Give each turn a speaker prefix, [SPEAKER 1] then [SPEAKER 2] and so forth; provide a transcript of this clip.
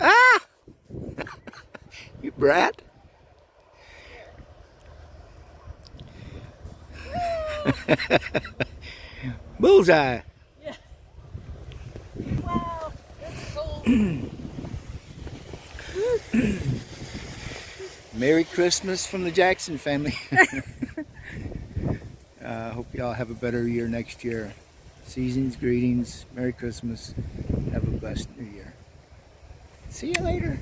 [SPEAKER 1] ah! you brat. Bullseye.
[SPEAKER 2] Yeah. Wow, it's cold.
[SPEAKER 1] Merry Christmas from the Jackson family. I uh, hope y'all have a better year next year. Seasons, greetings, Merry Christmas. Have a blessed new year. See you later.